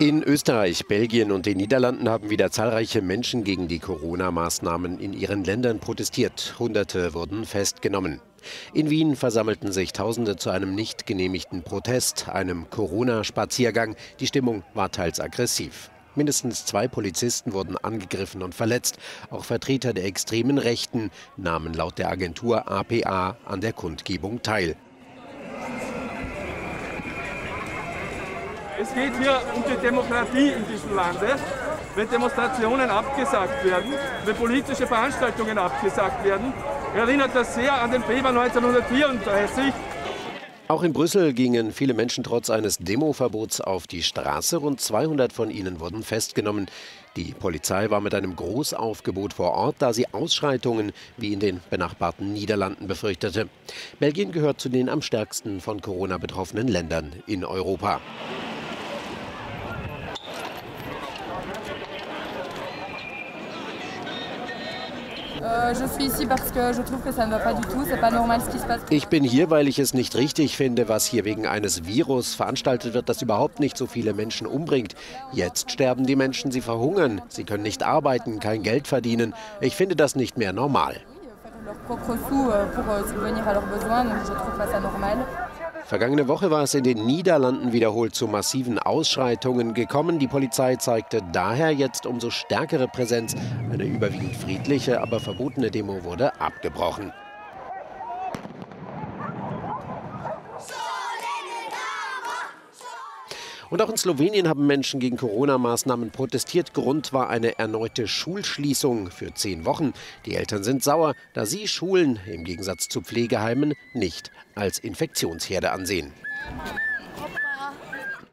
In Österreich, Belgien und den Niederlanden haben wieder zahlreiche Menschen gegen die Corona-Maßnahmen in ihren Ländern protestiert. Hunderte wurden festgenommen. In Wien versammelten sich Tausende zu einem nicht genehmigten Protest, einem Corona-Spaziergang. Die Stimmung war teils aggressiv. Mindestens zwei Polizisten wurden angegriffen und verletzt. Auch Vertreter der extremen Rechten nahmen laut der Agentur APA an der Kundgebung teil. Es geht hier um die Demokratie in diesem Lande. Wenn Demonstrationen abgesagt werden, wenn politische Veranstaltungen abgesagt werden, erinnert das sehr an den Februar 1934. Auch in Brüssel gingen viele Menschen trotz eines Demoverbots auf die Straße. Rund 200 von ihnen wurden festgenommen. Die Polizei war mit einem Großaufgebot vor Ort, da sie Ausschreitungen wie in den benachbarten Niederlanden befürchtete. Belgien gehört zu den am stärksten von Corona betroffenen Ländern in Europa. Ich bin hier, weil ich es nicht richtig finde, was hier wegen eines Virus veranstaltet wird, das überhaupt nicht so viele Menschen umbringt. Jetzt sterben die Menschen, sie verhungern, sie können nicht arbeiten, kein Geld verdienen. Ich finde das nicht mehr normal. Vergangene Woche war es in den Niederlanden wiederholt zu massiven Ausschreitungen gekommen. Die Polizei zeigte daher jetzt umso stärkere Präsenz. Eine überwiegend friedliche, aber verbotene Demo wurde abgebrochen. Und auch in Slowenien haben Menschen gegen Corona-Maßnahmen protestiert. Grund war eine erneute Schulschließung für zehn Wochen. Die Eltern sind sauer, da sie Schulen im Gegensatz zu Pflegeheimen nicht als Infektionsherde ansehen.